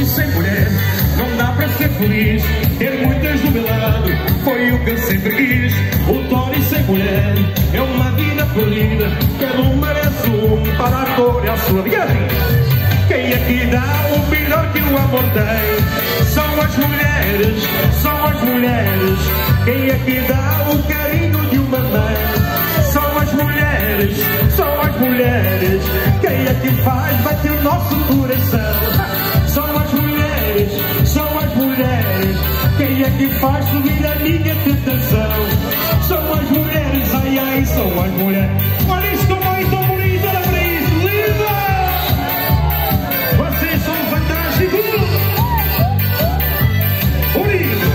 e sem mulher. Não dá pra ser feliz Ter muitas do meu é lado Foi o que eu sempre quis. O Tony sem mulher É uma vida perdida Cada um merece um Para a cor e a sua viagem Quem é que dá o melhor que o amor tem? São as mulheres São as mulheres. Quem é que dá o carinho de uma mãe? São as mulheres São as mulheres. Quem é que faz bater o nosso coração? É que faz subir a minha tentação? São as mulheres, ai ai, são as mulheres. Olha isto como é tão bonito, olha para isto, linda! Vocês são fantásticos! Bonito!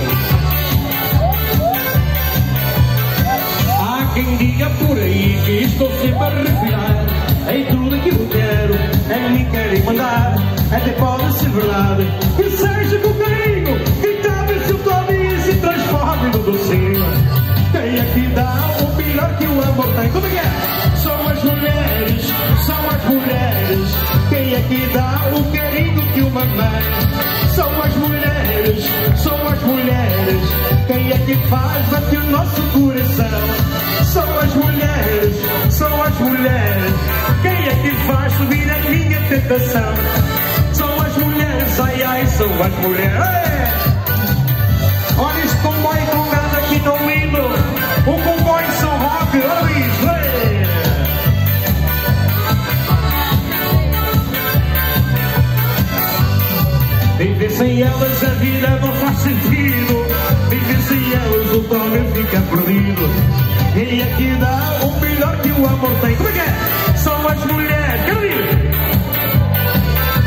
Há quem diga por aí que estou sempre a refilar em tudo aquilo que quero, em mim querem mandar. Até pode ser verdade que seja com melhor que o amor tem? Como é que é? São as mulheres, são as mulheres. Quem é que dá o carinho que uma mãe? São as mulheres, são as mulheres. Quem é que faz bater o nosso coração? São as mulheres, são as mulheres. Quem é que faz subir a minha tentação? São as mulheres, ai ai, são as mulheres. Olha este comboio colgado aqui no lindo. Viver sem elas a vida não faz sentido. Viver sem elas o homem fica perdido. É que dá o melhor que o amor tem? Como é que é? São as mulheres.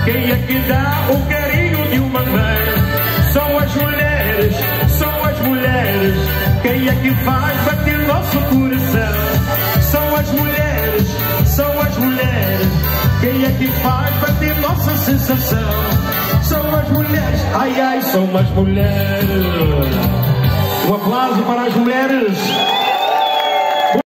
Quem é que dá o carinho de uma mãe? São as mulheres, são as mulheres. Quem é que faz bater nosso coração? São as mulheres, são as mulheres. Quem é que faz bater nossa sensação? Ai ai, são as mulheres. Um aplauso para as mulheres.